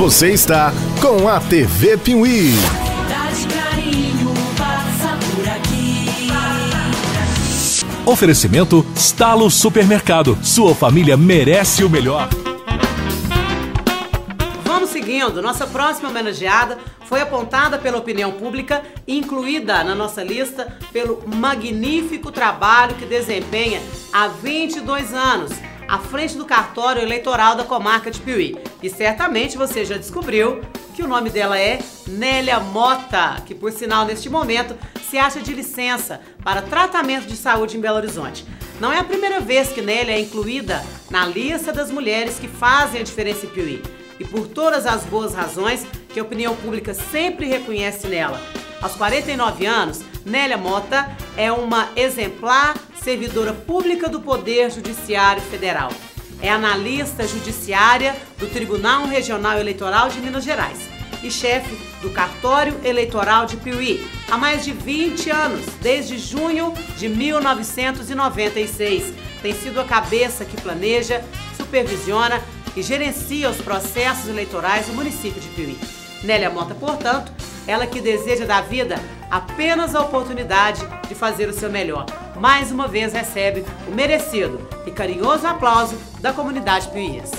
Você está com a TV Piuí. Oferecimento Stalo Supermercado. Sua família merece o melhor. Vamos seguindo. Nossa próxima homenageada foi apontada pela opinião pública e incluída na nossa lista pelo magnífico trabalho que desempenha há 22 anos à frente do cartório eleitoral da comarca de Piuí. E certamente você já descobriu que o nome dela é Nélia Mota, que por sinal neste momento se acha de licença para tratamento de saúde em Belo Horizonte. Não é a primeira vez que Nélia é incluída na lista das mulheres que fazem a diferença em Piuí. E por todas as boas razões que a opinião pública sempre reconhece nela. Aos 49 anos, Nélia Mota é uma exemplar servidora pública do Poder Judiciário Federal. É analista judiciária do Tribunal Regional Eleitoral de Minas Gerais e chefe do Cartório Eleitoral de Piuí há mais de 20 anos, desde junho de 1996. Tem sido a cabeça que planeja, supervisiona e gerencia os processos eleitorais do município de Piuí. Nélia Mota, portanto, ela que deseja da vida apenas a oportunidade de fazer o seu melhor. Mais uma vez recebe o merecido e carinhoso aplauso da comunidade piuiense.